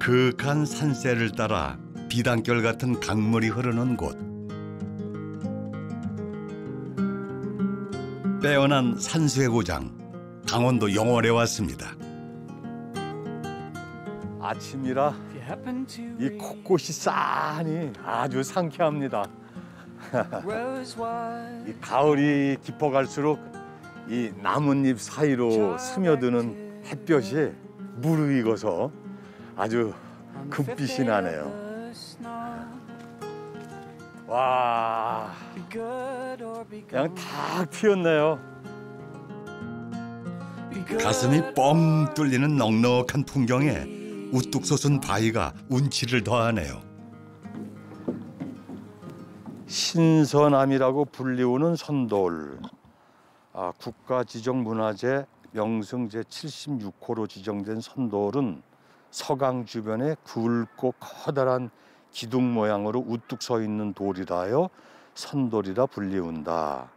그윽한 산세를 따라 비단결 같은 강물이 흐르는 곳. 빼어난 산수의 고장 강원도 영월에 왔습니다. 아침이라 이 곳곳이 싸니 아주 상쾌합니다. 이 가을이 깊어갈수록 이 나뭇잎 사이로 스며드는 햇볕이 무르익어서 아주 금빛이 나네요. 와, 그냥 탁 피었네요. 가슴이 뻥 뚫리는 넉넉한 풍경에 우뚝 솟은 바위가 운치를 더하네요. 신선암이라고 불리우는 선돌. 아, 국가지정문화재 명승 제76호로 지정된 선돌은 서강 주변에 굵고 커다란 기둥 모양으로 우뚝 서 있는 돌이라 하여 선돌이라 불리운다.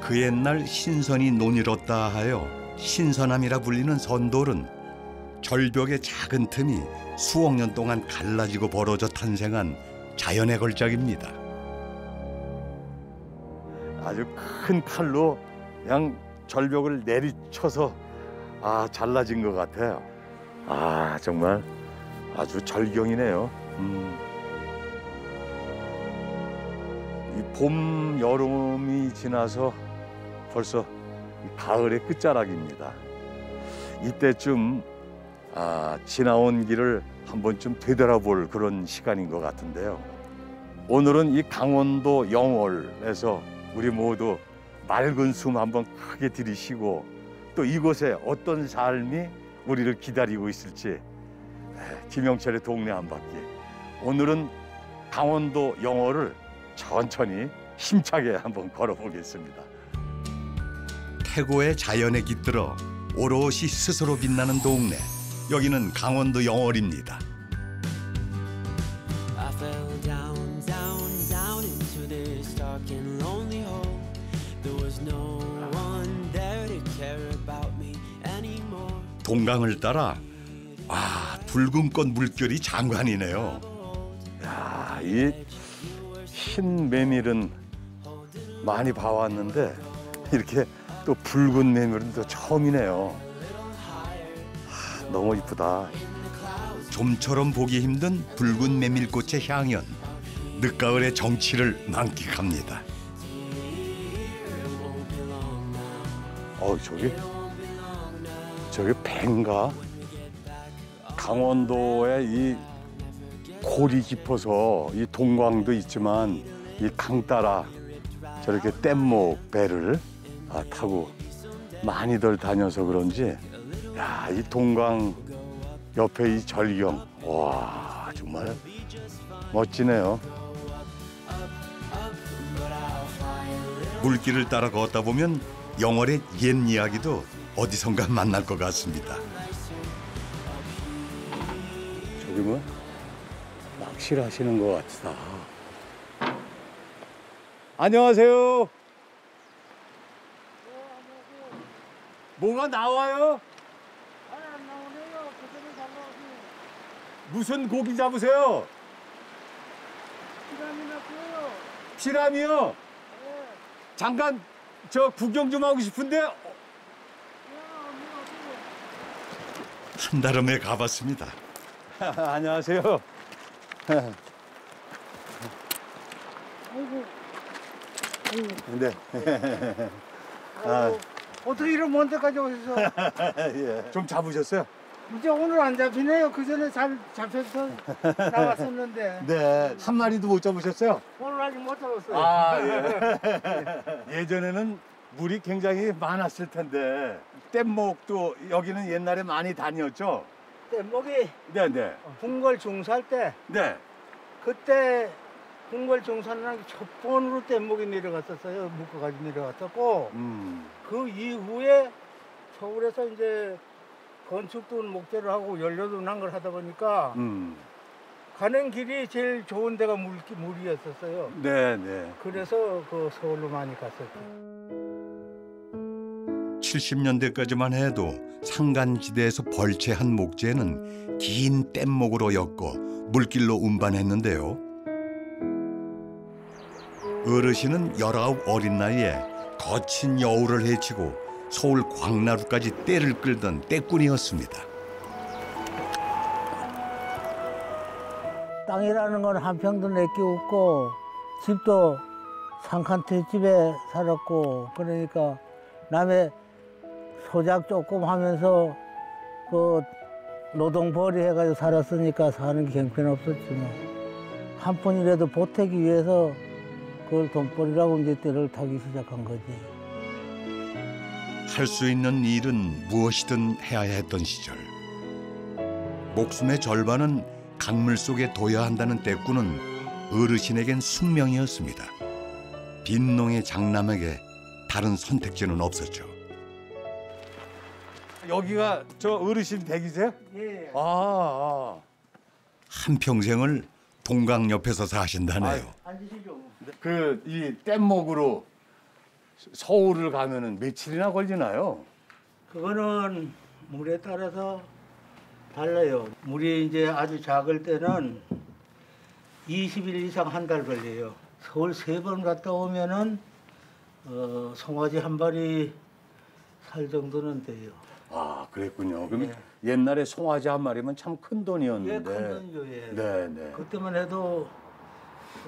그 옛날 신선이 논이었다 하여 신선함이라 불리는 선돌은 절벽의 작은 틈이 수억 년 동안 갈라지고 벌어져 탄생한 자연의 걸작입니다. 아주 큰 칼로 그냥 절벽을 내리쳐서 아 잘라진 것 같아요. 아 정말 아주 절경이네요. 음. 이 봄 여름이 지나서 벌써 이 가을의 끝자락입니다. 이때쯤 아, 지나온 길을 한 번쯤 되돌아볼 그런 시간인 것 같은데요. 오늘은 이 강원도 영월에서 우리 모두 맑은 숨 한번 크게 들이쉬고 또 이곳에 어떤 삶이 우리를 기다리고 있을지 김영철의 동네 한 바퀴 오늘은 강원도 영월을 천천히 힘차게 한번 걸어보겠습니다. 태고의 자연에 깃들어 오롯이 스스로 빛나는 동네 여기는 강원도 영월입니다. 동강을 따라 아 붉은 꽃 물결이 장관이네요. 야, 이 흰 메밀은 많이 봐왔는데 이렇게 또 붉은 메밀은 또 처음이네요. 하, 너무 이쁘다. 좀처럼 보기 힘든 붉은 메밀꽃의 향연 늦가을의 정취를 만끽합니다. 어, 저기 저기 배인가? 강원도에 이 골이 깊어서 이 동광도 있지만 이 강 따라 저렇게 뗏목 배를 아, 타고 많이들 다녀서 그런지 야, 이 동광 옆에 이 절경 와, 정말 멋지네요. 물길을 따라 걷다 보면 영월의 옛 이야기도 어디선가 만날 것 같습니다. 저기 뭐 낚시를 하시는 것 같다. 안녕하세요. 뭐가 나와요? 무슨 고기 잡으세요? 피라미요. 잠깐 저 구경 좀 하고 싶은데 한달음에 가봤습니다. 안녕하세요. 네. 아, 어떻게 이런 먼 데까지 오셔서 예. 좀 잡으셨어요? 이제 오늘 안 잡히네요. 그 전에 잘 잡혀서 나왔었는데 네. 한 마리도 못 잡으셨어요? 오늘 아직 못 잡았어요. 아, 예. 예전에는 물이 굉장히 많았을 텐데 뗏목도 여기는 옛날에 많이 다녔죠? 목이 네, 네. 궁궐 중사할 때 네. 그때 궁궐 중사는 첫 번으로 뗏목이 내려갔었어요. 묶어가지고 내려갔었고 음. 그 이후에 서울에서 이제 건축도 목재를 하고 연료도 난걸 하다 보니까 음. 가는 길이 제일 좋은 데가 물, 물이었었어요. 네, 네. 그래서 그 서울로 많이 갔었죠. 70년대까지만 해도 산간지대에서 벌채한 목재는 긴 뗏목으로 엮어 물길로 운반했는데요. 어르신은 열아홉 어린 나이에 거친 여우를 헤치고 서울 광나루까지 떼를 끌던 떼꾼이었습니다. 땅이라는 건 한 평도 내게 없고 집도 산칸트 집에 살았고 그러니까 남의 소작 조금 하면서 그 노동벌이 해가지고 살았으니까 사는 게 형편없었지 뭐. 한 푼이라도 보태기 위해서 그걸 돈벌이라고 이제 떼를 타기 시작한 거지. 할 수 있는 일은 무엇이든 해야 했던 시절. 목숨의 절반은 강물 속에 둬야 한다는 떼꾸는 어르신에겐 숙명이었습니다. 빈농의 장남에게 다른 선택지는 없었죠. 여기가 저 어르신 댁이세요? 예. 아, 아. 한 평생을 동강 옆에서 사신다네요. 앉으시죠. 그 이 뗏목으로 서울을 가면은 며칠이나 걸리나요? 그거는 물에 따라서 달라요. 물이 이제 아주 작을 때는 20일 이상 한 달 걸려요. 서울 세 번 갔다 오면은 어, 송아지 한 마리 살 정도는 돼요. 아, 그랬군요. 그럼 예. 옛날에 송아지 한 마리면 참큰 예, 돈이었는데. 큰 돈이죠. 예. 네, 네. 그때만 해도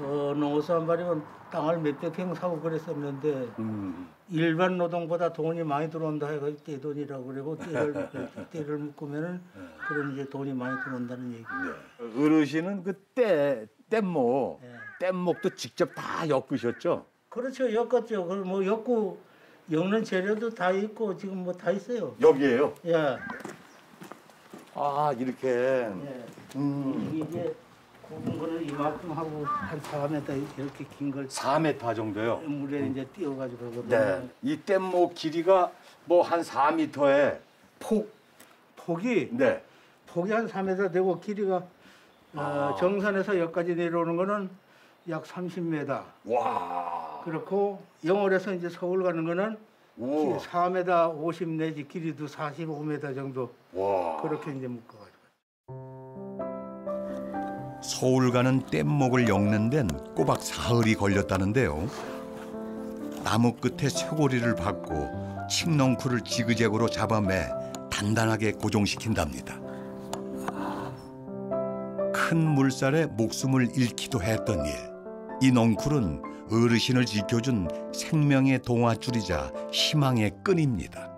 어, 농어사 한 마리면 땅을 몇백 평 사고 그랬었는데 음. 일반 노동보다 돈이 많이 들어온다 해가지고 떼돈이라고 그러고 떼를 떼를 묶으면은 그런 이제 돈이 많이 들어온다는 얘기. 네. 어르신은 그때 뗏목, 예. 뗏목도 직접 다 엮으셨죠? 그렇죠. 엮었죠. 그걸 뭐 엮고 엮는 재료도 다 있고 지금 뭐 다 있어요. 여기에요. 예. 아, 이렇게. 예. 음. 이게 굽은 거는 이만큼 하고 한 4m 이렇게 긴 걸 4m 정도요. 물에 이제 띄워가지고 하거든요. 네. 이 뗏목 길이가 뭐 한 4m에 폭 폭이 네. 폭이 한 3m 되고 길이가 어, 정선에서 여기까지 내려오는 거는 약 30m. 와. 그렇고 영월에서 이제 서울 가는 거는 오. 4m 50 내지 길이도 45m 정도 와. 그렇게 이제 묶어가지고. 서울 가는 뗏목을 엮는 데는 꼬박 사흘이 걸렸다는데요. 나무 끝에 쇠고리를 박고 칡넝쿨을 지그재그로 잡아매 단단하게 고정시킨답니다. 큰 물살에 목숨을 잃기도 했던 일. 이 넝쿨은 어르신을 지켜준 생명의 동화줄이자 희망의 끈입니다.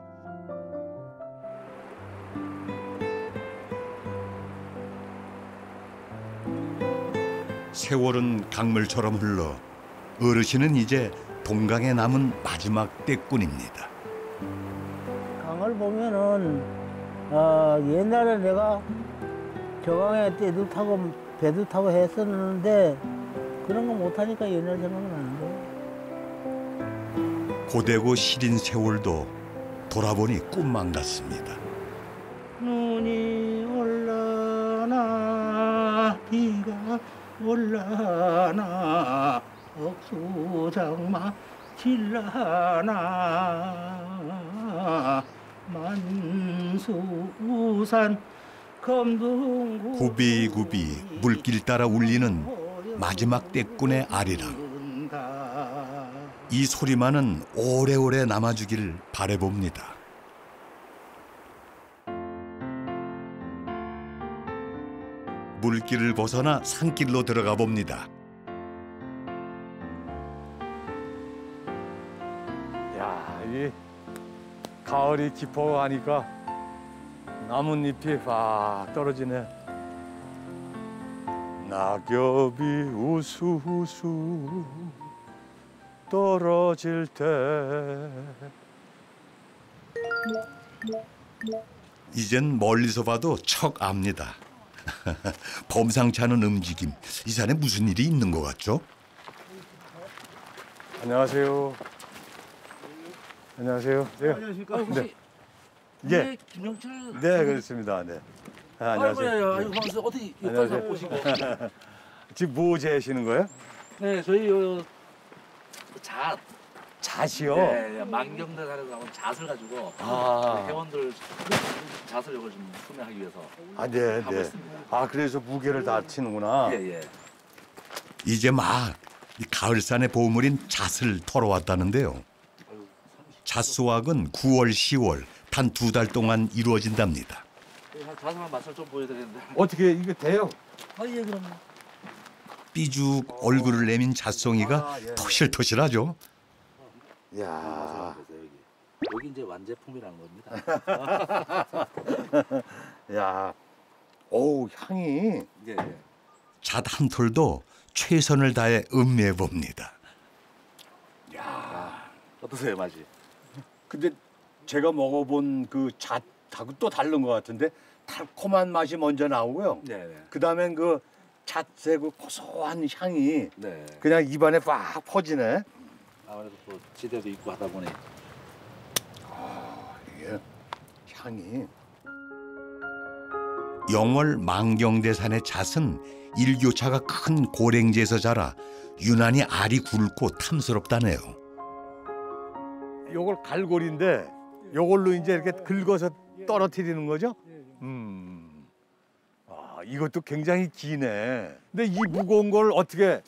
세월은 강물처럼 흘러 어르신은 이제 동강에 남은 마지막 떼꾼입니다. 강을 보면은 어, 옛날에 내가 저강에 떼도 타고 배도 타고 했었는데 그런 거 못하니까 옛날 생각나는 거예요. 고되고 시린 세월도 돌아보니 꿈만 같습니다. 눈이 올라나 비가 올라나 억수장마 질라나 만수산 검둥 구비구비 물길 따라 울리는 마지막 떼꾼의 아리랑. 이 소리만은 오래오래 남아주길 바래봅니다. 물길을 벗어나 산길로 들어가 봅니다. 야, 이 가을이 깊어가니까 나뭇잎이 막 떨어지네. 낙엽이 우수우수 떨어질 때 이젠 멀리서 봐도 척 압니다. 범상치 않은 움직임. 이 산에 무슨 일이 있는 것 같죠? 안녕하세요. 안녕하세요. 네. 안녕하십니까? 혹시 예. 네, 김영철 네, 그렇습니다. 네. 아, 안녕하세요. 예, 아이고 반갑습니다. 어떻게 여기까지 안녕하세요. 잣이요. 네, 만경대 산에서 나온 잣을 가지고 아. 회원들 잣을 이걸 좀 소매하기 위해서 아, 네, 하고 네. 있습니다. 아, 그래서 무게를 다 치는구나. 예, 예. 이제 막이 가을산의 보물인 잣을 털어왔다는데요. 잣 수확은 9월, 10월 단 두 달 동안 이루어진답니다. 잣을 맛을 좀 보여드리는데. 어떻게 이거 돼요? 아, 예, 그럼. 삐죽 얼굴을 내민 잣송이가 아, 예. 토실토실하죠. 야, 여기. 여기 이제 완제품이라는 겁니다. 야, 어우 향이. 예, 예. 잣한 톨도 최선을 다해 음미해 봅니다. 어떠세요, 맛이? 근데 제가 먹어본 그 잣하고 또 다른 것 같은데 달콤한 맛이 먼저 나오고요. 네, 네. 그 다음엔 그 잣의 그 고소한 향이 네. 그냥 입안에 팍 퍼지네. 아무래도 또 지대도 있고 하다 보니 이게 향이. 영월 망경대산의 잣은 일교차가 큰 고랭지에서 자라 유난히 알이 굵고 탐스럽다네요. 요걸 갈고리인데 요걸로 이제 이렇게 긁어서 떨어뜨리는 거죠? 음. 아, 이것도 굉장히 기네. 근데 이 무거운 걸 어떻게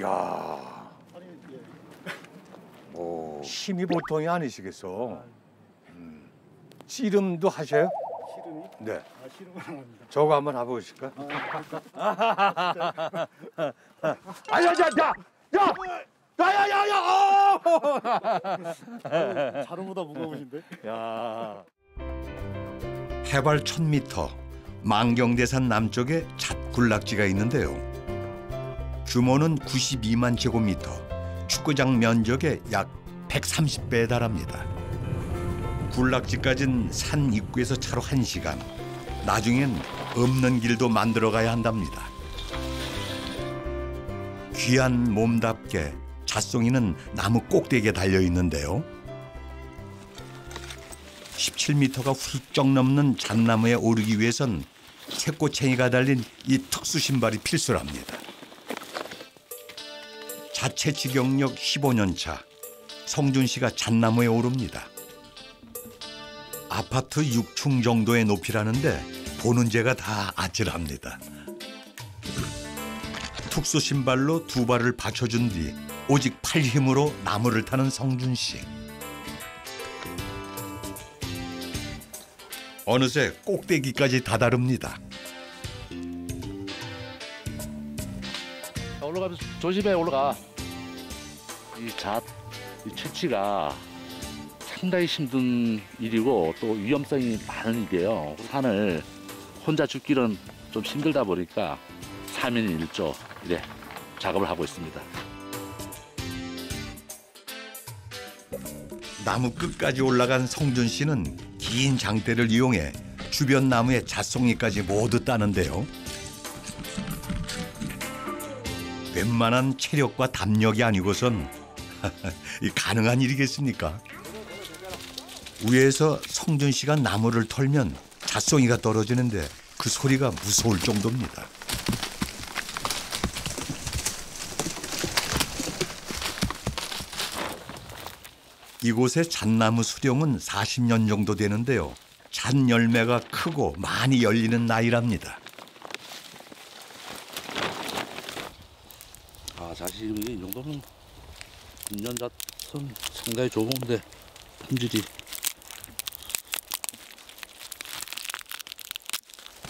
야. 오. 힘이 보통이 아니시겠어. 음. 씨름도 하셔요? 씨름이? 네. 아, 씨름은 안 합니다. 저거 한번 해보실까? 아, 야, 야, 야! 야! 야, 야, 야, 야! 어! 자루보다 무거우신데? 야. 해발 1000m 망경대산 남쪽에 잣군락지가 있는데요. 규모는 92만 제곱미터, 축구장 면적의 약 130배에 달합니다. 군락지까진 산 입구에서 차로 1시간, 나중엔 없는 길도 만들어 가야 한답니다. 귀한 몸답게 잣송이는 나무 꼭대기에 달려 있는데요. 17m가 훌쩍 넘는 잣나무에 오르기 위해선 새꼬챙이가 달린 이 특수 신발이 필수랍니다. 자채취 경력 15년 차 성준 씨가 잣나무에 오릅니다. 아파트 6층 정도의 높이라는데 보는 제가 다 아찔합니다. 특수 신발로 두 발을 받쳐준 뒤 오직 팔 힘으로 나무를 타는 성준 씨. 어느새 꼭대기까지 다다릅니다. 자, 올라가면서 조심해 올라가. 이 잣, 이 채취가 상당히 힘든 일이고 또 위험성이 많은 일이에요. 산을 혼자 죽기는 좀 힘들다 보니까 3인 1조 이래 작업을 하고 있습니다. 나무 끝까지 올라간 성준 씨는 긴 장대를 이용해 주변 나무의 잣송이까지 모두 따는데요. 웬만한 체력과 담력이 아니고선 이 가능한 일이겠습니까? 위에서 성준 씨가 나무를 털면 잣송이가 떨어지는데 그 소리가 무서울 정도입니다. 이곳의 잣나무 수령은 40년 정도 되는데요. 잣 열매가 크고 많이 열리는 나이랍니다. 아, 자식이 이 정도면 인년 잣은 상당히 좋은데 품질이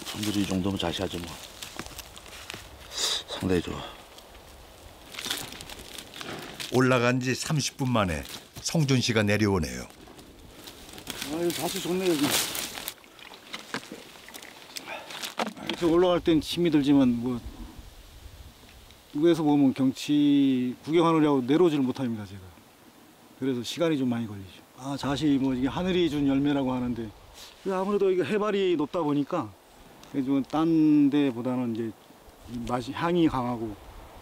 품질이 이 정도면 자시하지 뭐 상당히 좋아. 올라간 지 30분 만에 성준 씨가 내려오네요. 아유 다시 좋네 여기. 저 올라갈 땐 힘이 들지만 뭐 위에서 보면 경치 구경하느라고 내려오지를 못합니다 제가. 그래서 시간이 좀 많이 걸리죠. 아 자시 뭐 이게 하늘이 준 열매라고 하는데 이게 아무래도 이게 해발이 높다 보니까 좀딴 데보다는 이제 이 맛이 향이 강하고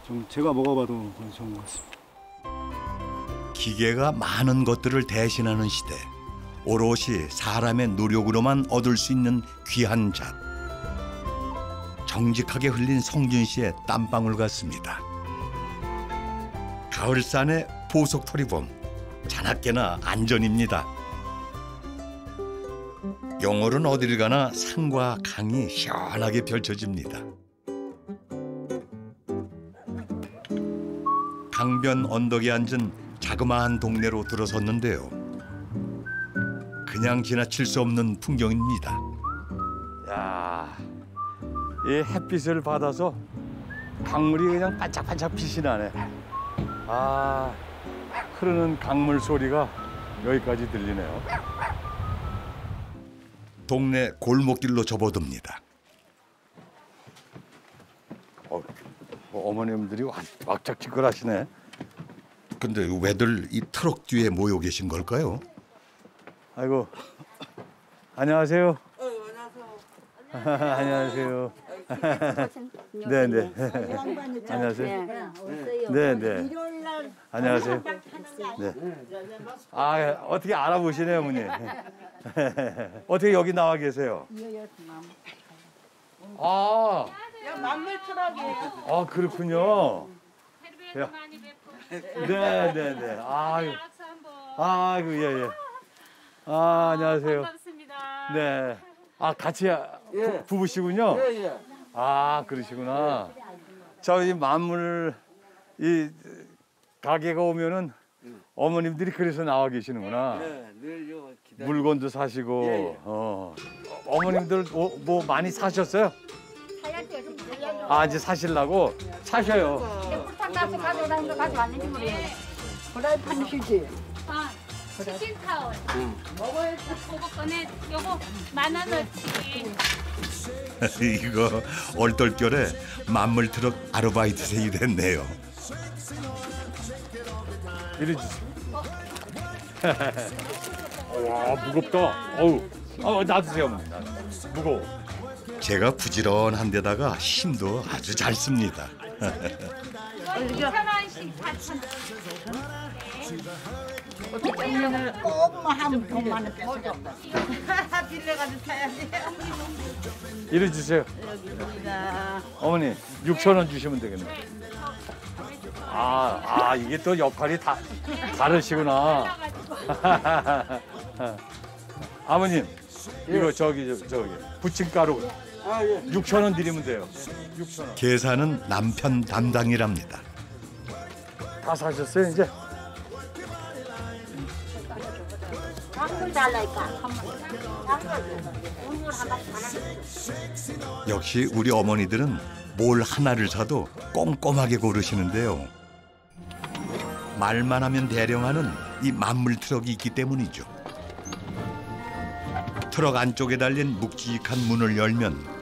좀 제가 먹어봐도 좋은 것 같습니다. 기계가 많은 것들을 대신하는 시대. 오롯이 사람의 노력으로만 얻을 수 있는 귀한 잣. 정직하게 흘린 성준 씨의 땀방울 같습니다. 가을산의 보석 토리범 자나깨나 안전입니다. 영월은 어디를 가나 산과 강이 시원하게 펼쳐집니다. 강변 언덕에 앉은 자그마한 동네로 들어섰는데요. 그냥 지나칠 수 없는 풍경입니다. 야, 이 햇빛을 받아서 강물이 그냥 반짝반짝 빛이 나네. 아, 흐르는 강물 소리가 여기까지 들리네요. 동네 골목길로 접어듭니다. 어, 어머님들이 왁- 왁작지껄 하시네. 근데 왜들 이 트럭 뒤에 모여 계신 걸까요? 아이고, 안녕하세요. 안녕하세요. 네, 네. 안녕하세요. 네, 네. 안녕하세요. 네. 아, 어떻게 알아보시네요, 어머니. 어떻게 여기 나와 계세요? 아, 만물 트럭이에요. 아 그렇군요. 야. 네, 네, 네. 아유, 아이고, 예, 예. 아, 안녕하세요. 반갑습니다. 네. 아, 같이 부, 부부시군요. 예, 예. 아, 그러시구나. 저희 만물 이 가게가 오면은 어머님들이 그래서 나와 계시는구나. 예, 늘요 기다려. 물건도 사시고. 예, 예. 어. 어머님들 뭐, 뭐 많이 사셨어요? 아, 이제 사실라고 사셔요. 부탁 가서 가져오라는 거 가져 왔는지 모르겠네. 프라이팬 휴지. 아, 치킨 타월. 먹어야지. 그거 꺼내. 요거 만 원어치. 이거 얼떨결에 만물 트럭 아르바이트생이 됐네요. 이리 주세요. 와, 무겁다. 어우. 어, 놔두세요, 어머니. 놔두세요. 무거워. 제가 부지런한 데다가 힘도 아주 잘 씁니다. 이거 2천 원씩 4천 원. 꼭뭐 하면 돈만 원 뺏어줘. 이리 주세요. 어머니, 6천 원 주시면 되겠네. 아, 아, 이게 또 역할이 다 다르시구나. 아버님, 이거 저기 저, 저기 부침가루 아, 예. 6천 원 드리면 돼요. 6천 원. 계산은 남편 담당이랍니다. 다 사셨어요, 이제? 달라니까. 하나. 역시 우리 어머니들은 뭘 하나를 사도 꼼꼼하게 고르시는데요. 말만 하면 대령하는 이 만물 트럭이 있기 때문이죠. 트럭 안쪽에 달린 묵직한 문을 열면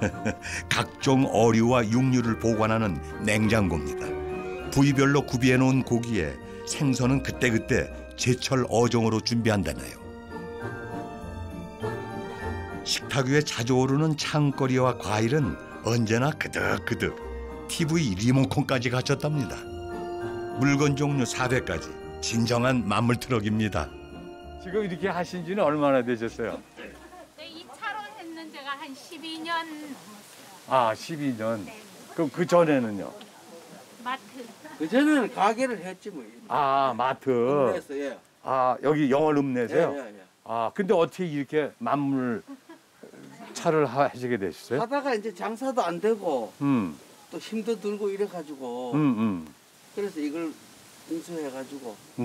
각종 어류와 육류를 보관하는 냉장고입니다. 부위별로 구비해 놓은 고기에 생선은 그때그때 제철 어종으로 준비한다네요. 식탁 위에 자주 오르는 창거리와 과일은 언제나 그득그득 TV 리모컨까지 갖췄답니다. 물건 종류 400가지 진정한 만물 트럭입니다. 지금 이렇게 하신 지는 얼마나 되셨어요? 네, 이 차로 했는 제가 한 12년 아, 12년. 그럼 그 전에는요? 마트. 그전에는 가게를 했지 뭐. 아, 마트. 그래서 예. 아, 여기 영월 예, 읍내세요? 예, 예. 아, 근데 어떻게 이렇게 만물 차를 하- 하시게 되셨어요? 하다가 이제 장사도 안 되고 음, 또 힘도 들고 이래 가지고 음, 음. 그래서 이걸 인수해 가지고 네,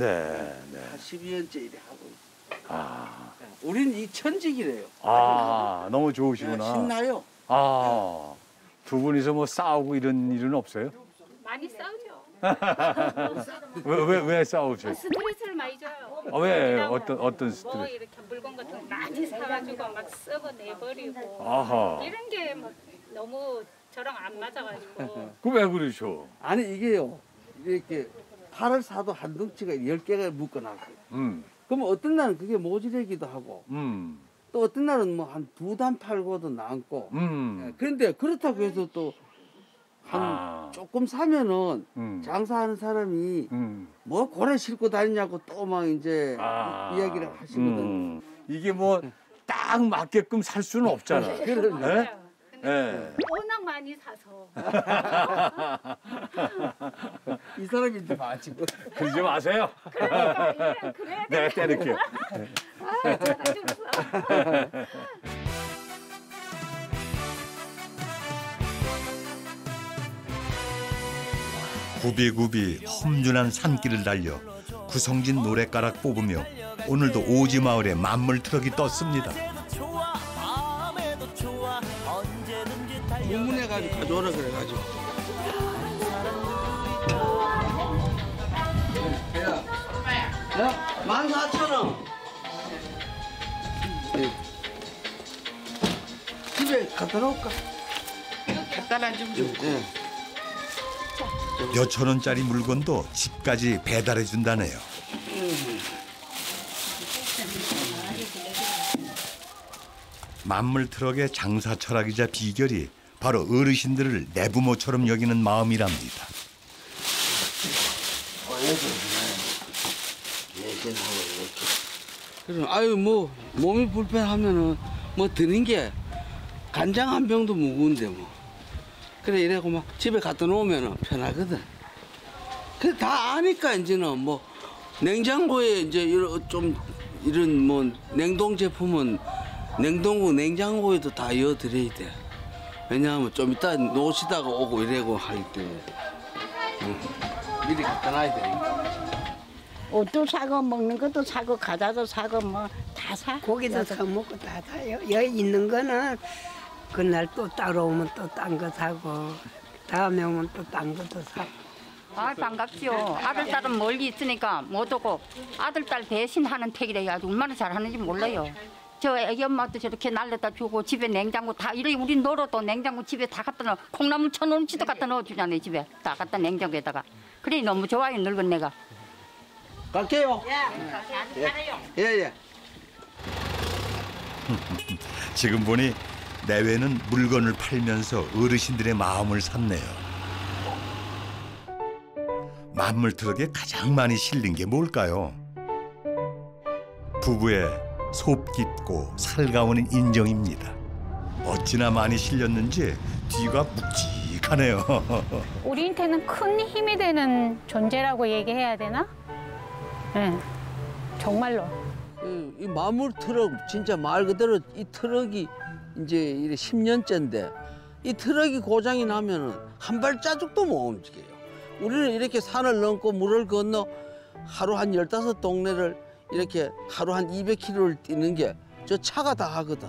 네. 한 12년째 이래 하고 있어요. 아, 예. 우린 이 천직이래요. 아 너무 예, 좋으시구나. 신나요. 아, 두 분이서 뭐 싸우고 이런 일은 없어요? 많이 싸우죠. 왜, 왜, 왜 아, 싸우세요? 스트레스를 많이 줘요. 아, 왜? 어떤, 어떤 뭐 스트레스? 이렇게 물건 같은 거 많이 사가지고 막 썩어 내버리고 아하. 이런 게뭐 너무 저랑 안 맞아가지고 그왜 그러셔? 아니 이게요. 이렇게 팔을 사도 한 덩치가 열 개가 묶어놨어요. 음, 그러면 어떤 날은 그게 모질하기도 하고 음, 또 어떤 날은 뭐 한 두 단 팔고도 남고 음. 예, 그런데 그렇다고 해서 또 한 아. 조금 사면은 음. 장사하는 사람이 음. 뭐 고래 싣고 다니냐고 또 막 이제 아. 이야기를 하시거든요. 음. 이게 뭐 딱 맞게끔 살 수는 없잖아. 그러네. 네? 워낙 많이 사서. 이 사람인데 봐 지금. 그러지 마세요. 그러니까 그래야 내가 때릴게요. 아, 죽었어. 구비구비 험준한 산길을 달려 구성진 노랫가락 뽑으며 오늘도 오지 마을에 만물 트럭이 떴습니다. 주문해가지고 가져오라 그래가지고. 야, 만 사천 원. 예. 집에 갖다 놓을까? 갖다 놔주면 좋고. 예. 몇천 원짜리 물건도 집까지 배달해 준다네요. 만물 트럭의 장사 철학이자 비결이 바로 어르신들을 내 부모처럼 여기는 마음이랍니다. 그래서 아유 뭐 몸이 불편하면은 뭐 드는 게 간장 한 병도 무거운데 뭐. 그래 이래고 막 집에 갖다 놓으면은 편하거든. 그래 다 아니까 이제는 뭐 냉장고에 이제 이런 좀 이런 뭐 냉동 제품은 냉동고 냉장고에도 다 이어 드려야 돼 왜냐하면 좀 이따 놓으시다가 오고 이래고 하기 때문에 응. 미리 갖다 놔야 되니까 옷도 사고 먹는 것도 사고 과자도 사고 뭐 다 사. 고기도 사 먹고 다 사요. 여기 있는 거는 그날 또 따로 오면 또 딴 거 사고 다음에 오면 또 딴 것도 사고. 아 반갑지요. 아들 딸은 멀리 있으니까 못 오고 아들 딸 대신하는 택이래 아주 얼마나 잘하는지 몰라요. 저 애기 엄마도 저렇게 날려다 주고 집에 냉장고 다 이래 우리 놀아도 냉장고 집에 다 갖다 넣어. 콩나물 쳐놓은지도 갖다 넣어주잖아요 집에. 다 갖다 냉장고에다가. 그래 너무 좋아요 늙은 내가. 갈게요. 예예. 지금 보니 내외는 물건을 팔면서 어르신들의 마음을 샀네요. 만물 트럭에 가장 많이 실린 게 뭘까요? 부부의 속 깊고 살가운 인정입니다. 어찌나 많이 실렸는지 뒤가 묵직하네요. 우리한테는 큰 힘이 되는 존재라고 얘기해야 되나? 네, 정말로. 이, 이 만물 트럭 진짜 말 그대로 이 트럭이 이제 이래 10년째인데 이 트럭이 고장이 나면은 한 발자국도 못 움직여요. 우리는 이렇게 산을 넘고 물을 건너 하루 한 15동네를 이렇게 하루 한 200km를 뛰는 게 저 차가 다 하거든.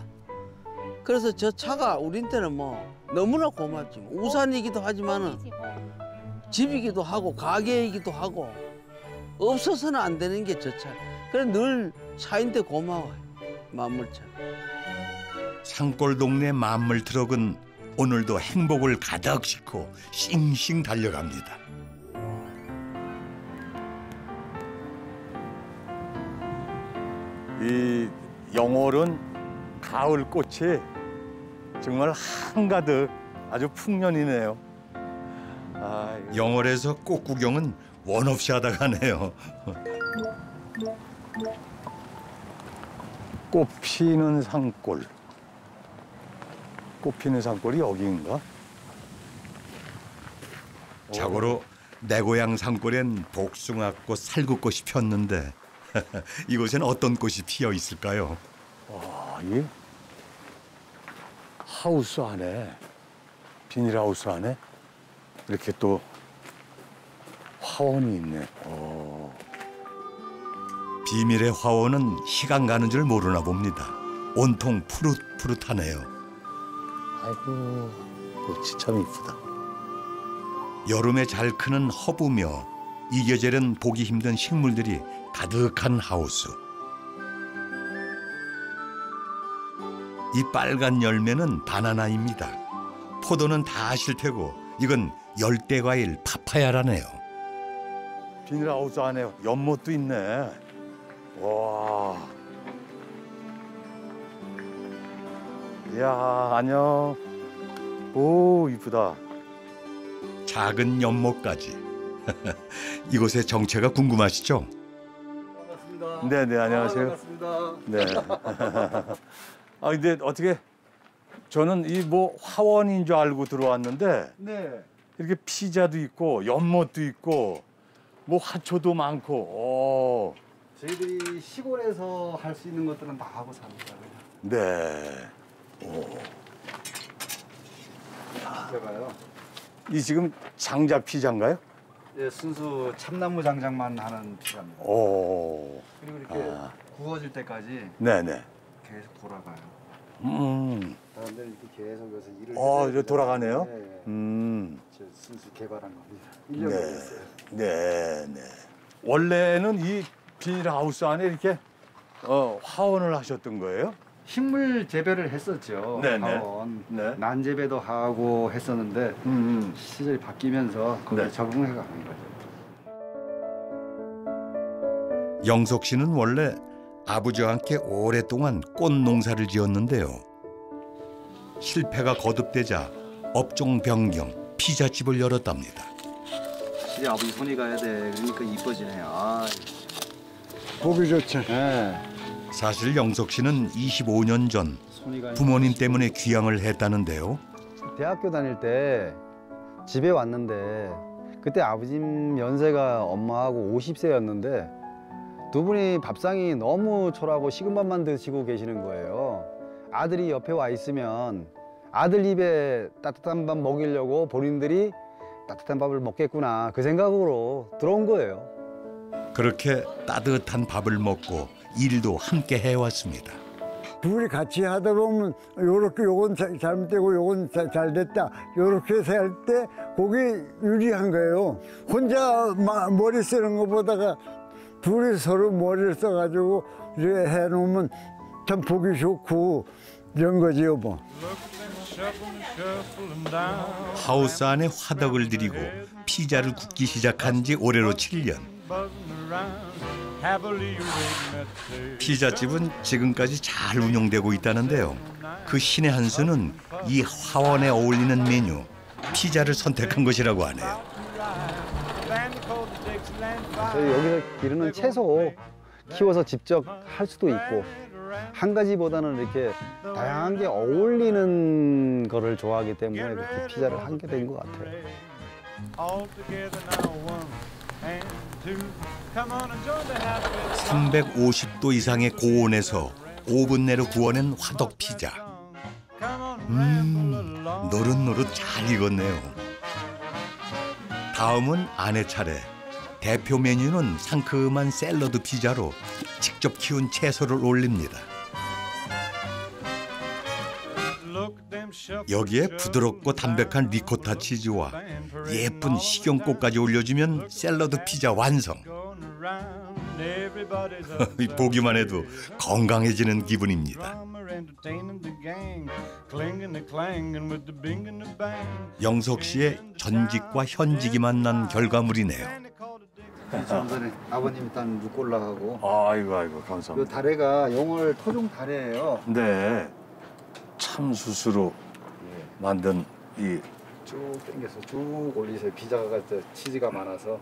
그래서 저 차가 우리한테는 뭐 너무나 고맙지. 뭐 우산이기도 하지만은 집이기도 하고 가게이기도 하고 없어서는 안 되는 게 저 차. 그래 늘 차한테 고마워요. 만물차. 산골 동네 만물 트럭은 오늘도 행복을 가득 싣고 싱싱 달려갑니다. 이 영월은 가을 꽃이 정말 한가득 아주 풍년이네요. 아, 영월에서 꽃 구경은 원 없이 하다 가네요. 꽃 피는 산골. 꽃 피는 산골이 여기인가? 자고로 내 고향 산골엔 복숭아꽃, 살구꽃이 폈는데 이곳엔 어떤 꽃이 피어 있을까요? 아, 이 하우스 안에 비닐하우스 안에 이렇게 또 화원이 있네. 어. 비밀의 화원은 시간 가는 줄 모르나 봅니다. 온통 푸릇푸릇하네요. 아이고 꽃이 참 이쁘다. 여름에 잘 크는 허브며 이 계절엔 보기 힘든 식물들이 가득한 하우스. 이 빨간 열매는 바나나입니다. 포도는 다 아실 테고 이건 열대 과일 파파야라네요. 비닐하우스 안에 연못도 있네. 와. 이야 안녕. 오 이쁘다. 작은 연못까지. 이곳의 정체가 궁금하시죠? 네 네 안녕하세요. 반갑습니다. 네. 아 근데 어떻게 저는 이 뭐 화원인 줄 알고 들어왔는데 네. 이렇게 피자도 있고 연못도 있고 뭐 화초도 많고 오. 저희들이 시골에서 할 수 있는 것들은 다 하고 삽니다. 네. 제가요. 이 지금 장작 피자인가요? 예, 순수 참나무 장작만 하는 피자입니다. 오. 그리고 이렇게 아. 구워질 때까지 네네. 계속 돌아가요. 음. 사람들이 이렇게 계속 여기서 일을 어, 이제 돌아가네요. 네, 네. 음. 저 순수 개발한 겁니다. 1년 네. 걸렸어요. 네, 네. 원래는 이 비닐하우스 안에 이렇게 어, 화원을 하셨던 거예요? 식물 재배를 했었죠. 네네. 하원. 네. 난 재배도 하고 했었는데 음. 시절이 바뀌면서 거기에 네. 적응해 가는 거죠. 영석 씨는 원래 아버지와 함께 오랫동안 꽃 농사를 지었는데요. 실패가 거듭되자 업종 변경, 피자집을 열었답니다. 확실히 아버지 손이 가야 돼. 그러니까 이뻐지네 요. 아, 보기 좋죠. 네. 사실 영석 씨는 25년 전. 부모님 때문에 귀향을 했다는데요. 대학교 다닐 때 집에 왔는데 그때 아버지 연세가 엄마하고 50세였는데 두 분이 밥상이 너무 초라하고 식은 밥만 드시고 계시는 거예요. 아들이 옆에 와 있으면 아들 입에 따뜻한 밥 먹이려고 본인들이 따뜻한 밥을 먹겠구나 그 생각으로 들어온 거예요. 그렇게 따뜻한 밥을 먹고 일도 함께 해왔습니다. 둘이 같이 하다 보면 요렇게 요건 자- 잘못되고 요건 자- 잘 됐다 요렇게 해서 할 때 그게 유리한 거예요 혼자 마- 머리 쓰는 것보다가 둘이 서로 머리를 써가지고 이렇게 해놓으면 참 보기 좋고 이런 거지 여보 하우스 안에 화덕을 들이고 피자를 굽기 시작한 지 올해로 7년. 피자집은 지금까지 잘 운영되고 있다는데요. 그 신의 한 수는 이 화원에 어울리는 메뉴 피자를 선택한 것이라고 하네요. 저희 여기서 기르는 채소 키워서 직접 할 수도 있고 한 가지보다는 이렇게 다양한 게 어울리는 거를 좋아하기 때문에 그렇게 피자를 하게 된 것 같아요. 350도 이상의 고온에서 5분 내로 구워낸 화덕 피자. 음, 노릇노릇 잘 익었네요. 다음은 아내 차례. 대표 메뉴는 상큼한 샐러드 피자로 직접 키운 채소를 올립니다. 여기에 부드럽고 담백한 리코타 치즈와 예쁜 식용꽃까지 올려주면 샐러드 피자 완성. 보기만 해도 건강해지는 기분입니다. 영석 씨의 전직과 현직이 만난 결과물이네요. 좀 전에 아버님이 딴 루꼴라 하고 아이고 아이고 이 감사합니다. 다래가 용월 토종 다래예요. 네. 참수수로 만든 이 쭉 당겨서 쭉 올리세요. 피자가 저 치즈가 많아서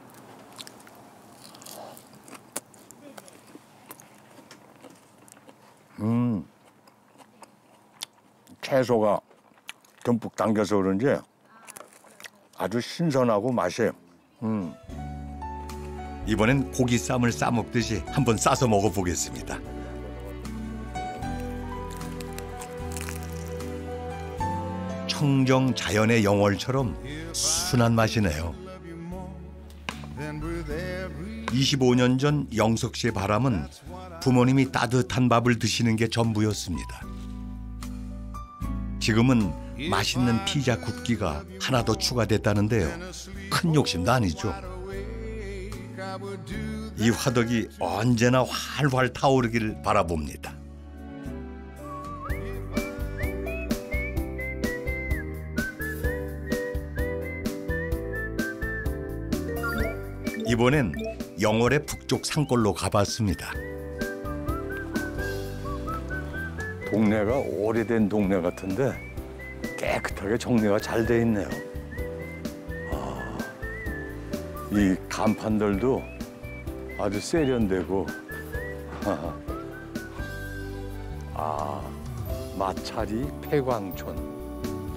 음, 채소가 듬뿍 담겨서 그런지 아주 신선하고 맛이 음, 이번엔 고기 쌈을 싸 먹듯이 한번 싸서 먹어보겠습니다. 청정 자연의 영월처럼 순한 맛이네요. 25년 전 영석 씨의 바람은 부모님이 따뜻한 밥을 드시는 게 전부였습니다. 지금은 맛있는 피자 굽기가 하나 더 추가됐다는데요. 큰 욕심도 아니죠. 이 화덕이 언제나 활활 타오르기를 바라봅니다. 이번엔 영월의 북쪽 산골로 가봤습니다. 동네가 오래된 동네 같은데 깨끗하게 정리가 잘 돼 있네요. 아, 이 간판들도 아주 세련되고 아, 마차리 폐광촌.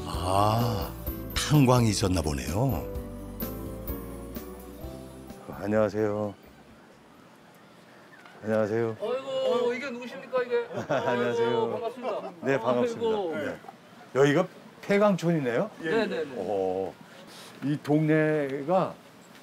아, 탄광이 있었나 보네요. 안녕하세요. 안녕하세요. 어이구 이게 누구십니까 이게? 안녕하세요. 반갑습니다. 네, 반갑습니다. 아이고. 네. 여기가 폐광촌이네요? 네네네. 오, 이 동네가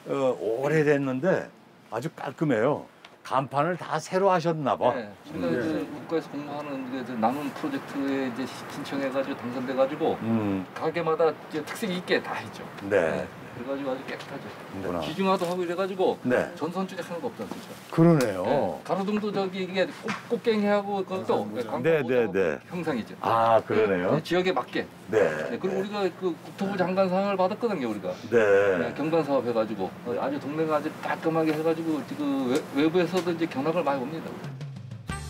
어, 오래됐는데 아주 깔끔해요. 간판을 다 새로 하셨나 봐. 네, 제가 이제 국가에서 공부하는 그 이제 남은 프로젝트에 이제 신청해가지고 당선돼가지고 음, 가게마다 이제 특색 있게 다 했죠. 네. 그래가지고 아주 깨끗하죠. 구나. 기중화도 하고 이래가지고 네. 전선줄이 하나도 없지 않습니까? 그러네요. 네. 가로등도 저기 이게 꽃, 꽃갱이하고 그것도 네, 네, 네. 형상이죠. 아, 그러네요. 네, 지역에 맞게. 네. 네, 그리고 우리가 그 국토부 장관상을 받았거든요, 우리가. 네. 네, 경관 사업 해가지고 어, 아주 동네가 아주 깔끔하게 해가지고 그 외, 외부에서도 이제 견학을 많이 옵니다.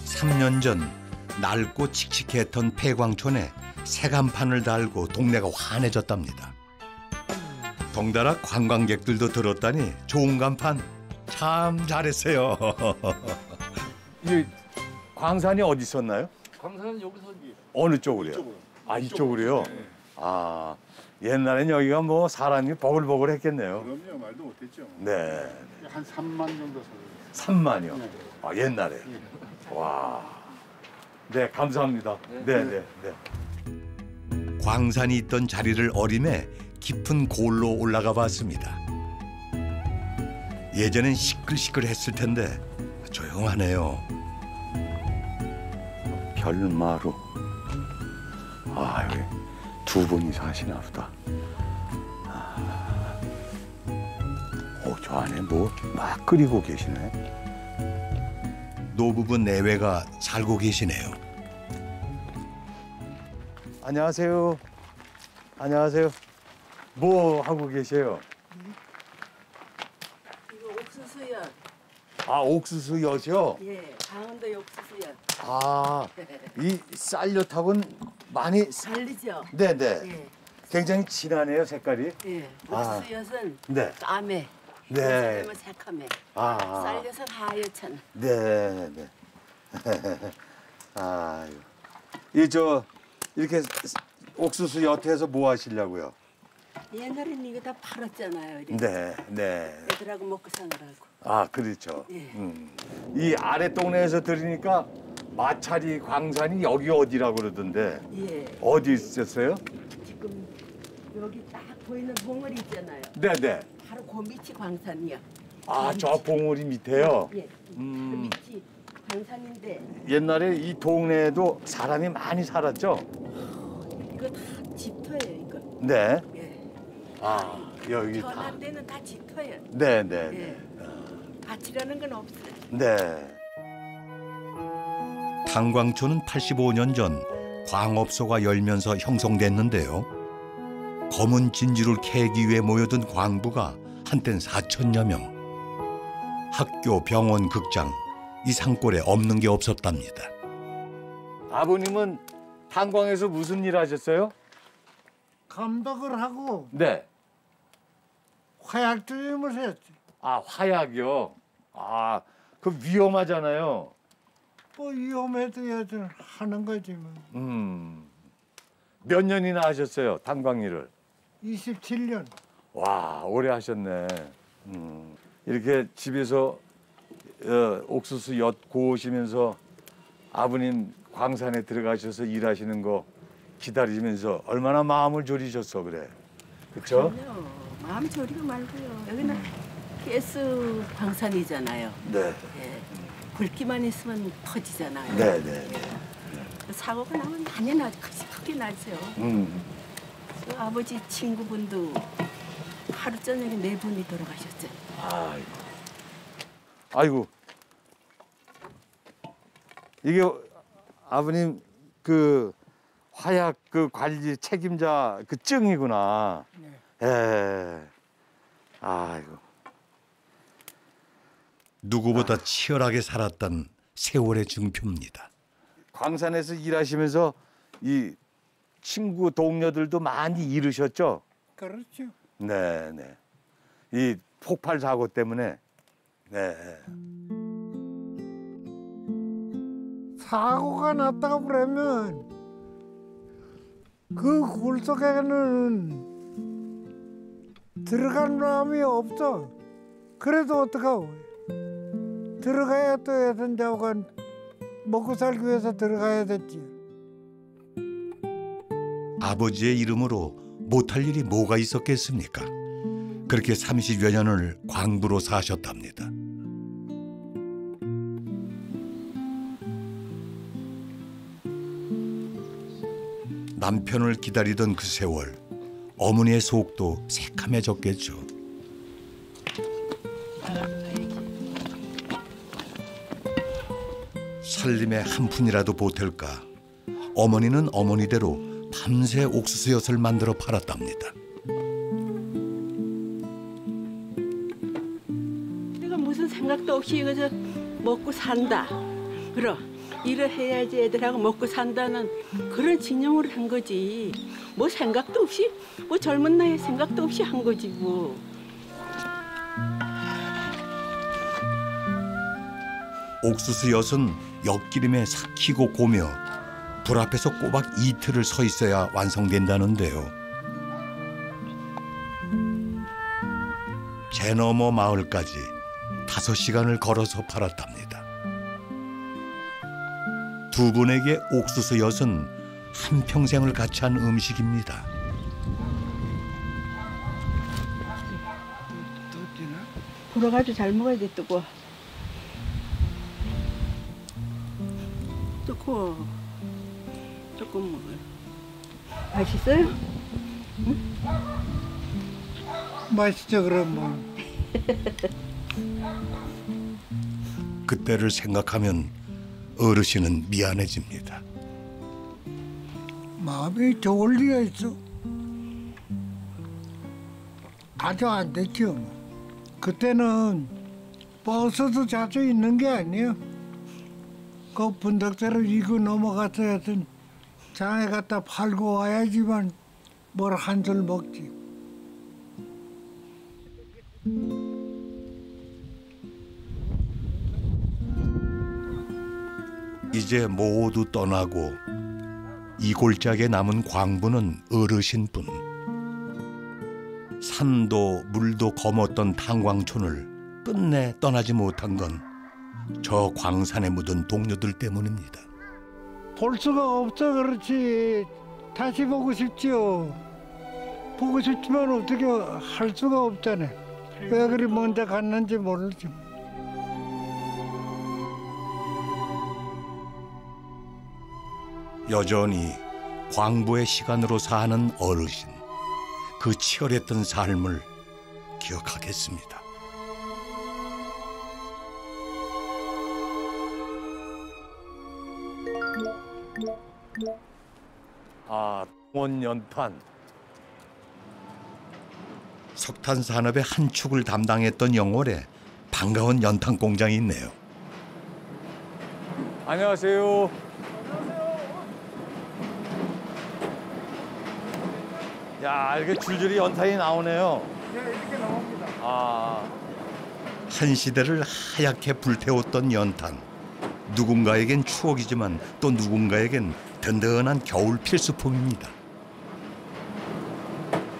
3년 전 낡고 칙칙했던 폐광촌에 새 간판을 달고 동네가 환해졌답니다. 덩달아 관광객들도 들었다니 좋은 간판 참 잘했어요. 이 광산이 어디 있었나요? 광산은 여기서 어느 쪽으로요? 아, 이쪽으로요? 아, 옛날엔 여기가 뭐 사람이 버글버글 했겠네요. 그럼요 말도 못했죠. 네. 한 3만 정도 살아요. 3만이요? 아, 옛날에. 와. 네, 감사합니다. 네, 네, 네. 광산이 있던 자리를 어림해 깊은 골로 올라가 봤습니다. 예전엔 시끌시끌했을 텐데 조용하네요. 별마루. 아, 여기 두 분이 사시나 보다. 아. 어, 저 안에 뭐 막 끓이고 계시네. 노부부 내외가 살고 계시네요. 안녕하세요. 안녕하세요. 뭐 하고 계세요? 이거 옥수수요. 아, 옥수수 엿이요? 예, 강원도 옥수수요. 아, 이 쌀엿하고는 많이 달리죠? 네네. 예, 굉장히 진하네요, 색깔이. 예. 아. 옥수수엿은 네. 까매. 네. 면 새카매. 아. 쌀엿은 하얗잖아. 네, 네. 아유. 이 저 이렇게 옥수수 엿에서 뭐 하시려고요? 옛날에는 이거 다 팔았잖아요. 이렇게. 네, 네. 애들하고 먹고 사느라고. 아, 그렇죠. 예. 음. 이 아래 동네에서 들으니까 마차리 광산이 여기 어디라고 그러던데 예. 어디 있었어요? 지금 여기 딱 보이는 봉우리 있잖아요. 네, 네. 바로 그 밑이 광산이야. 아, 저 봉우리 밑에요. 예. 음. 그 밑이 광산인데 옛날에 이 동네에도 사람이 많이 살았죠? 이거 다 집터예요. 이거. 네. 예. 아, 여기 다. 전화 때는 다 집터예요. 네, 네, 네. 예. 밭이라는 건 없어요. 네. 탄광초는 85년 전 광업소가 열면서 형성됐는데요. 검은 진주를 캐기 위해 모여든 광부가 한땐 4천여 명. 학교, 병원, 극장 이 산골에 없는 게 없었답니다. 아버님은 탄광에서 무슨 일 하셨어요? 감독을 하고 네. 화약 드림을 했지. 아, 화약이요. 아, 그 위험하잖아요. 뭐 위험해도 애들 하는 거지 뭐. 음. 몇 년이나 하셨어요, 탄광 일을? 27년. 와, 오래 하셨네. 음. 이렇게 집에서 어, 옥수수 엿 고우시면서 아버님 광산에 들어가셔서 일하시는 거 기다리면서 얼마나 마음을 졸이셨어 그래. 그렇죠? 마음 졸이고 말고요. 여기는 가스 방산이잖아요. 네. 예. 불기만 있으면 터지잖아요. 네, 네. 그 사고가 나면 많이 나, 크게, 크게 나죠. 음. 그 아버지 친구분도 하루 저녁에 네 분이 돌아가셨죠. 아이고. 아이고. 이게 아버님 그 화약 그 관리 책임자 그 증이구나. 예. 아이고. 누구보다 치열하게 살았던 세월의 증표입니다. 광산에서 일하시면서 이 친구 동료들도 많이 잃으셨죠? 그렇죠. 네, 네. 이 폭발 사고 때문에. 네. 사고가 났다고 그러면 그굴 속에는 들어간 마음이 없어. 그래도 어떡하고. 들어가야 또 애들 자고간 먹고 살기 위해서 들어가야 됐지. 아버지의 이름으로 못할 일이 뭐가 있었겠습니까? 그렇게 30여 년을 광부로 사셨답니다. 남편을 기다리던 그 세월 어머니의 속도 새카매졌겠죠. 살림에 한 푼이라도 보탤까 어머니는 어머니대로 밤새 옥수수 엿을 만들어 팔았답니다. 내가 무슨 생각도 없이 이거저 먹고 산다. 그럼 일을 해야지 애들하고 먹고 산다는 그런 진영으로 한 거지. 뭐 생각도 없이 뭐 젊은 나이에 생각도 없이 한 거지 뭐. 옥수수 엿은 엿기름에 삭히고 고며 불 앞에서 꼬박 이틀을 서 있어야 완성된다는데요. 제너머 마을까지 다섯 시간을 걸어서 팔았답니다. 두 분에게 옥수수 엿은 한 평생을 같이 한 음식입니다. 불어가지고 잘 먹어야 돼 뜨거. 뜨거. 조금 먹어요. 맛있어요? 맛있죠 그럼 뭐. 그때를 생각하면 어르신은 미안해집니다. 마음이 좋을 리가 있어. 아주 안 됐죠. 그때는 버스도 자주 있는 게 아니에요. 그 분덕대로 이고 넘어가서 하여튼 장에 갖다 팔고 와야지만 뭘한술 먹지. 이제 모두 떠나고 이 골짜기에 남은 광부는 어르신뿐. 산도 물도 검었던 탄광촌을 끝내 떠나지 못한 건 저 광산에 묻은 동료들 때문입니다. 볼 수가 없어 그렇지. 다시 보고 싶지요. 보고 싶지만 어떻게 할 수가 없잖아요. 왜 그리 먼저 갔는지 모르지. 여전히 광부의 시간으로 사는 어르신. 그 치열했던 삶을 기억하겠습니다. 아, 원연탄. 석탄 산업의 한 축을 담당했던 영월에 반가운 연탄 공장이 있네요. 안녕하세요. 야, 이렇게 줄줄이 연탄이 나오네요. 네, 이렇게 나옵니다. 아, 한 시대를 하얗게 불태웠던 연탄. 누군가에겐 추억이지만 또 누군가에겐 든든한 겨울 필수품입니다.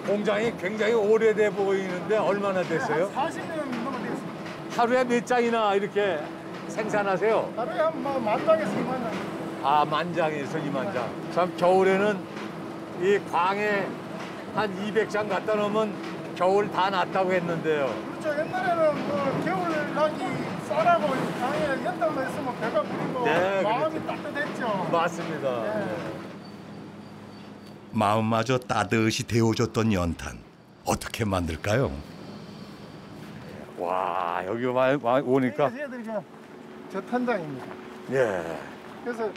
공장이 굉장히 오래돼 보이는데 얼마나 됐어요? 40년 넘어됐습니다. 하루에 몇 장이나 이렇게 생산하세요? 하루에 한뭐 만장에서 이만 장. 아, 만 장에서 이만 장. 참 겨울에는 이 광에 한 200장 갖다 놓으면 겨울 다 났다고 했는데요. 그렇죠. 옛날에는 뭐 겨울 나기 쌀하고 강에 연탄만 있으면 배가 부리고 네, 마음이 따뜻했죠. 맞습니다. 네. 마음마저 따뜻이 데워줬던 연탄. 어떻게 만들까요? 와, 여기 와, 와- 오니까 저희들이 저 탄장입니다. 예. 그래서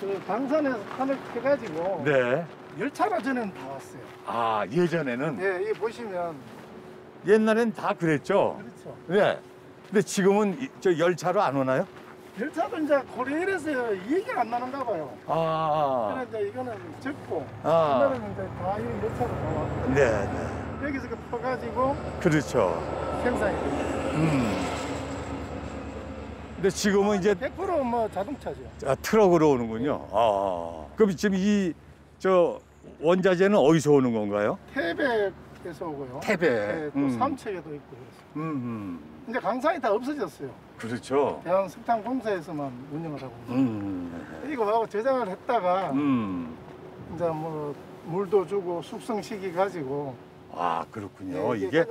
그 방산에서 탄을 캐가지고 네. 열차로 전에는 다 왔어요. 아, 예전에는 예, 이 보시면 옛날엔 다 그랬죠. 그렇죠. 네. 근데 지금은 이- 저 열차로 안 오나요? 열차도 이제 고려일에서 얘기가 안 나는가 봐요. 아. 그래 이제 이거는 적고 아. 옛날에는 이제 다 이 열차로 다 왔고 네, 네. 여기서 그 퍼가지고 그렇죠. 생산이 됩니다. 음. 근데 지금은 이제 100%뭐 자동차죠. 아, 트럭으로 오는군요. 아. 그럼 지금 이 저 원자재는 어디서 오는 건가요? 태백에서 오고요. 태백. 네, 또 음. 삼척에도 있고 그래서. 음, 음. 이제 강산이 다 없어졌어요. 그렇죠. 대한 석탄 공사에서만 운영을 하고 음. 이거 하고 저장을 했다가 음. 이제 뭐 물도 주고 숙성 시기 가지고 아 그렇군요. 네, 이게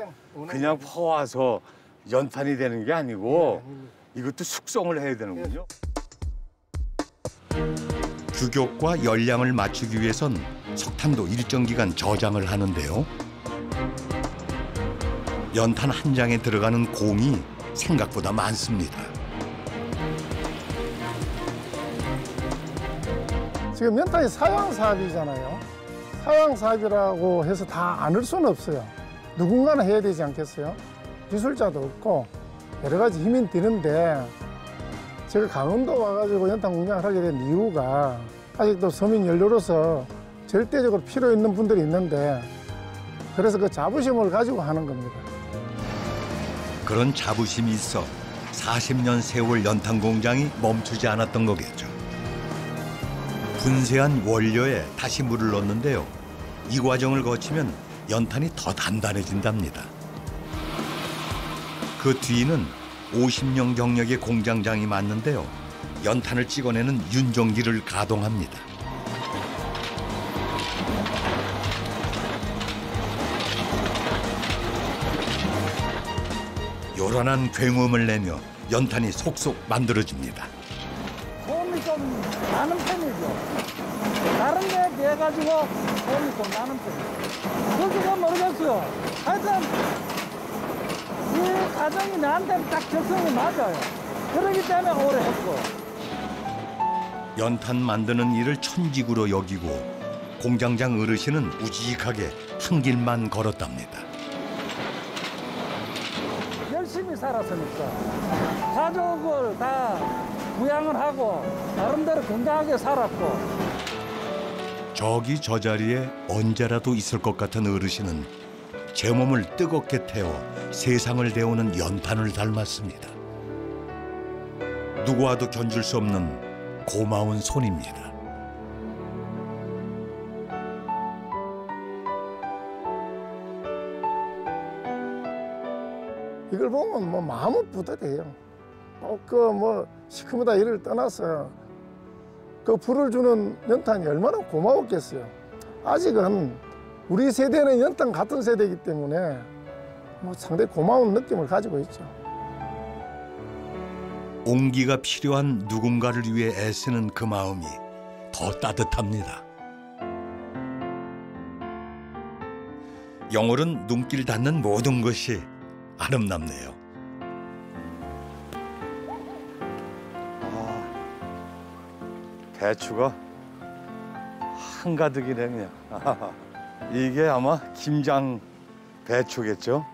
그냥 퍼와서 연탄이 되는 게 아니고 이것도 숙성을 해야 되는군요. 규격과 열량을 맞추기 위해선 석탄도 일정 기간 저장을 하는데요. 연탄 한 장에 들어가는 공이 생각보다 많습니다. 지금 연탄이 사양 사업이잖아요. 사양 사업이라고 해서 다안할 수는 없어요. 누군가는 해야 되지 않겠어요? 기술자도 없고 여러 가지 힘이 드는데 제가 강원도 와가지고 연탄 공장을 하게 된 이유가 아직도 서민 연료로서 절대적으로 필요 있는 분들이 있는데 그래서 그 자부심을 가지고 하는 겁니다. 그런 자부심이 있어 40년 세월 연탄 공장이 멈추지 않았던 거겠죠. 분쇄한 원료에 다시 물을 넣는데요. 이 과정을 거치면 연탄이 더 단단해진답니다. 그 뒤는 50년 경력의 공장장이 맞는데요. 연탄을 찍어내는 윤종기를 가동합니다. 요란한 굉음을 내며 연탄이 속속 만들어집니다. 소음이 좀 나는 편이죠. 다른 데 비해 가지고 소음이 좀 나는 편이죠. 그렇게 모르겠어요. 하여튼 이 과정이 나한테는 딱 적성이 맞아요. 그러기 때문에 오래 했고. 연탄 만드는 일을 천직으로 여기고 공장장 어르신은 우직하게 한 길만 걸었답니다. 살았으니까 가족을 다 부양을 하고 나름대로 건강하게 살았고 저기 저 자리에 언제라도 있을 것 같은 어르신은 제 몸을 뜨겁게 태워 세상을 데우는 연탄을 닮았습니다. 누구와도 견줄 수 없는 고마운 손입니다. 이걸 보면 뭐 마음은 뿌듯해요. 꼭그뭐 시커멓다 이를 떠나서 그 불을 주는 연탄이 얼마나 고마웠겠어요. 아직은 우리 세대는 연탄 같은 세대이기 때문에 뭐 상당히 고마운 느낌을 가지고 있죠. 온기가 필요한 누군가를 위해 애쓰는 그 마음이 더 따뜻합니다. 영월은 눈길 닿는 모든 것이 아름답네요. 배추가 한가득이네 그냥. 이게 아마 김장 배추겠죠?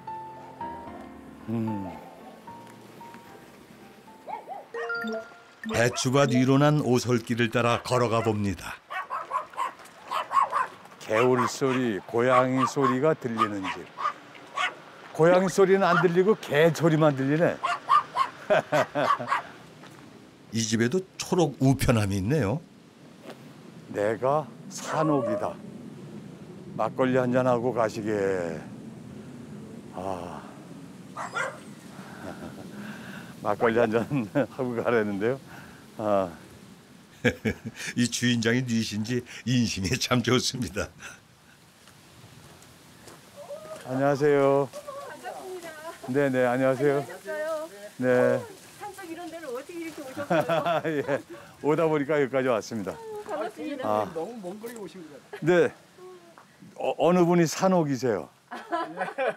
음. 배추가 뒤로 난 오솔길을 따라 걸어가 봅니다. 개울 소리, 고양이 소리가 들리는 집. 고양이 소리는 안 들리고 개 소리만 들리네. 이 집에도 초록 우편함이 있네요. 내가 산옥이다. 막걸리 한 잔 하고 가시게. 아. 막걸리 한 잔 하고 가라는데요. 아. 이 주인장이 뉘신지 인심이 참 좋습니다. 안녕하세요. 네 네 안녕하세요. 네. 산속 이런 데는 어떻게 이렇게 오셨어요? 예. 오다 보니까 여기까지 왔습니다. 반갑습니다. 아. 너무 먼 거리 오신 것 같아요. 네. 어, 어느 분이 산옥이세요?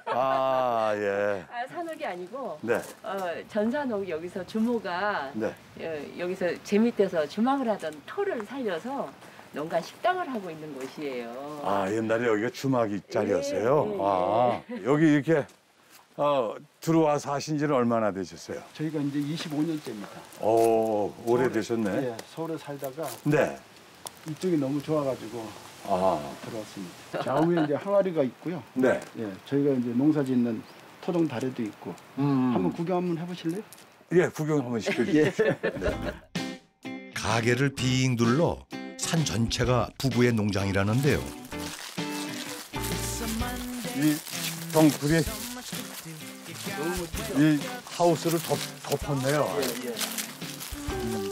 아 예. 아, 산옥이 아니고 네. 어, 전산옥 여기서 주모가 네. 어, 여기서 제 밑에서 주막을 하던 토를 살려서 농가 식당을 하고 있는 곳이에요. 아 옛날에 여기가 주막이 자리였어요. 예, 예, 아 여기 이렇게 어, 들어와서 하신 지는 얼마나 되셨어요? 저희가 이제 25년째입니다. 오 오래되셨네. 예, 서울에 살다가 네. 이쪽이 너무 좋아가지고 아. 들어왔습니다. 좌우에 이제 항아리가 있고요. 네. 예, 저희가 이제 농사 짓는 토종 다래도 있고 음. 한번 구경 한번 해보실래요? 예 구경 한번 시켜주세요. 예. 가게를 빙 둘러 산 전체가 부부의 농장이라는데요. 이 덩굴이 이 하우스를 덮, 덮었네요. 음,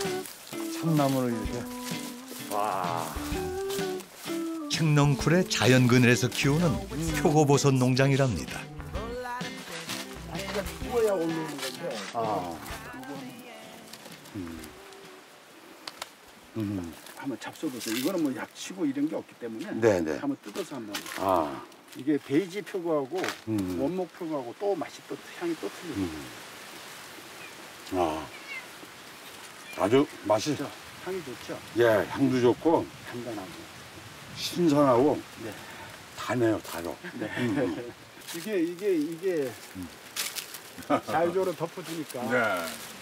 참나무를 이렇게. 와. 칡넝쿨의 자연 그늘에서 키우는 표고버섯 농장이랍니다. 날씨가 추워야 올라오는 건데. 아. 음. 한번 잡숴보세요. 이거는 뭐 약치고 이런 게 없기 때문에 네, 네. 한번 뜯어서 한번. 아. 이게 베이지 표고하고 음. 원목 표고하고 또 맛이 또 향이 또 틀려요. 아. 아주 맛이 그렇죠? 향이 좋죠. 예 향도 좋고 간단하고. 신선하고 네. 다네요 다죠. 네. 음. 이게 이게 이게 자유적으로 덮어주니까 네.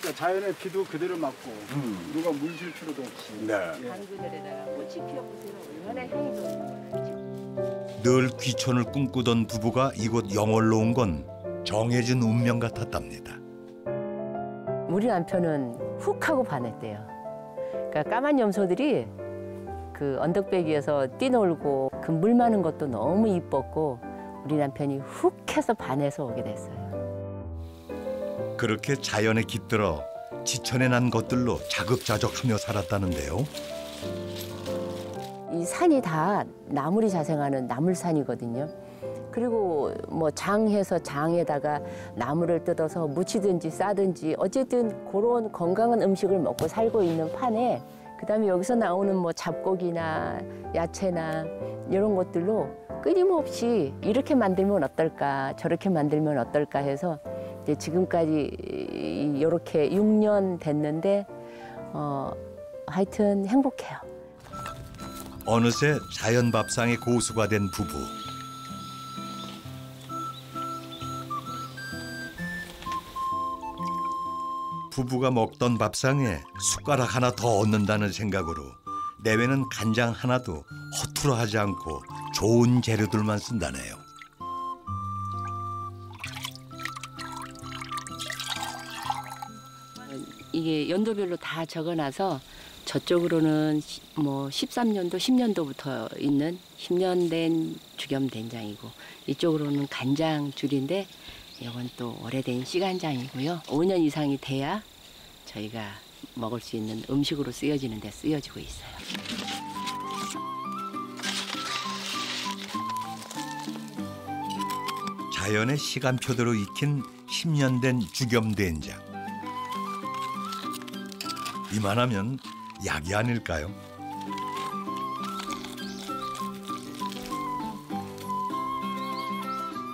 그러니까 자연의 비도 그대로 맞고 음. 누가 물줄 필요도 없이. 네. 예. 당근에다가 꽃이 피어보세요. 얼마나 향이 좋아요. 늘 귀촌을 꿈꾸던 부부가 이곳 영월로 온 건 정해진 운명 같았답니다. 우리 남편은 훅 하고 반했대요. 그러니까 까만 염소들이 그 언덕배기에서 뛰놀고 그물 많은 것도 너무 이뻤고 우리 남편이 훅 해서 반해서 오게 됐어요. 그렇게 자연에 깃들어 지천에 난 것들로 자급자족하며 살았다는데요. 이 산이 다 나물이 자생하는 나물산이거든요. 그리고 뭐 장해서 장에다가 나물을 뜯어서 무치든지 싸든지 어쨌든 그런 건강한 음식을 먹고 살고 있는 판에 그다음에 여기서 나오는 뭐 잡고기나 야채나 이런 것들로 끊임없이 이렇게 만들면 어떨까 저렇게 만들면 어떨까 해서 이제 지금까지 이렇게 6년 됐는데 어 하여튼 행복해요. 어느새 자연 밥상의 고수가 된 부부. 부부가 먹던 밥상에 숟가락 하나 더 얻는다는 생각으로 내외는 간장 하나도 허투루 하지 않고 좋은 재료들만 쓴다네요. 이게 연도별로 다 적어놔서 저쪽으로는 시- 뭐 13년도, 10년도부터 있는 10년 된 주겸 된장이고 이쪽으로는 간장 줄인데 이건 또 오래된 시간장이고요. 5년 이상이 돼야 저희가 먹을 수 있는 음식으로 쓰여지는데 쓰여지고 있어요. 자연의 시간표대로 익힌 10년 된 주겸 된장. 이만하면 약이 아닐까요?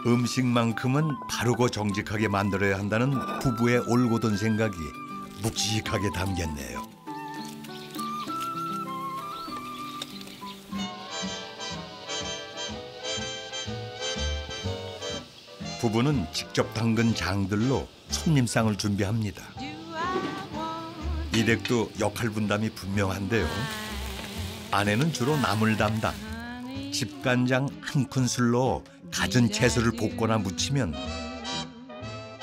음식만큼은 바르고 정직하게 만들어야 한다는 부부의 올곧은 생각이 묵직하게 담겼네요. 부부는 직접 담근 장들로 손님상을 준비합니다. 이 댁도 역할 분담이 분명한데요. 아내는 주로 나물 담당. 집간장 한 큰술로 갖은 채소를 볶거나 무치면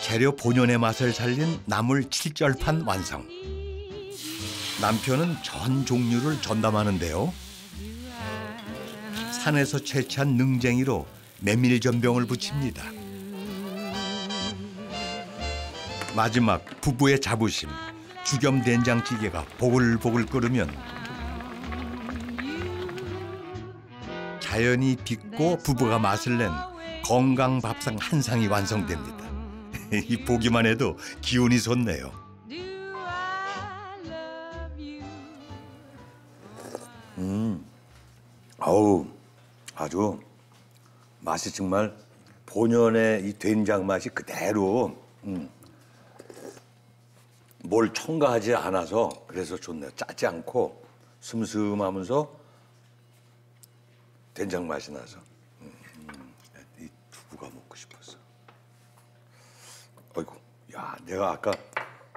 재료 본연의 맛을 살린 나물 칠절판 완성. 남편은 전 종류를 전담하는데요. 산에서 채취한 능쟁이로 메밀 전병을 부칩니다. 마지막 부부의 자부심 주겸 된장찌개가 보글보글 끓으면 자연이 빚고 부부가 맛을 낸 건강 밥상 한 상이 완성됩니다. 이 보기만 해도 기운이 솟네요. 음, 아우 아주 맛이 정말 본연의 이 된장 맛이 그대로 음, 뭘 첨가하지 않아서 그래서 좋네요. 짜지 않고 슴슴하면서 된장 맛이 나서 음, 음, 이 두부가 먹고 싶었어. 아이고, 야 내가 아까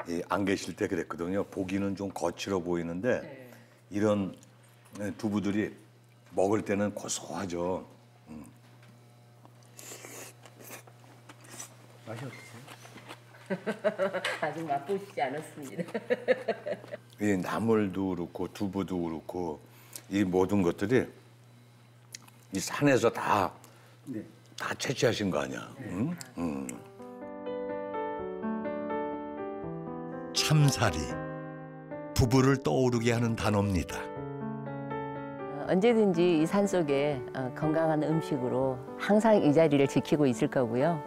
이안 계실 때 그랬거든요. 보기는 좀 거칠어 보이는데 이런 두부들이 먹을 때는 고소하죠. 음. 맛이 어떠세요? 아직 맛보시지 않았습니다. 이 나물도 그렇고 두부도 그렇고 이 모든 것들이 이 산에서 다, 네. 다 채취하신 거 아니야. 응? 응. 참사리 부부를 떠오르게 하는 단어입니다. 언제든지 이 산 속에 어, 건강한 음식으로 항상 이 자리를 지키고 있을 거고요.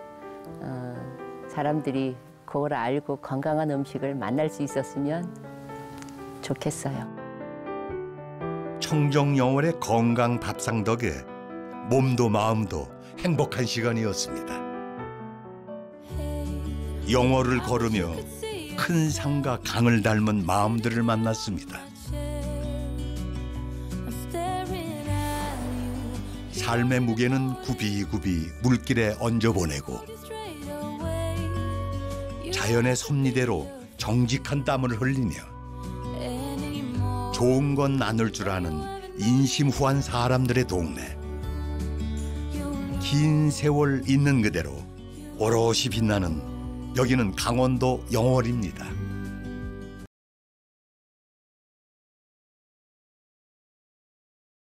어, 사람들이 그걸 알고 건강한 음식을 만날 수 있었으면 좋겠어요. 청정 영월의 건강 밥상 덕에 몸도 마음도 행복한 시간이었습니다. 영월을 걸으며 큰 산과 강을 닮은 마음들을 만났습니다. 삶의 무게는 굽이굽이 물길에 얹어보내고 자연의 섭리대로 정직한 땀을 흘리며 좋은 건 나눌 줄 아는 인심후한 사람들의 동네 긴 세월 있는 그대로 오롯이 빛나는 여기는 강원도 영월입니다.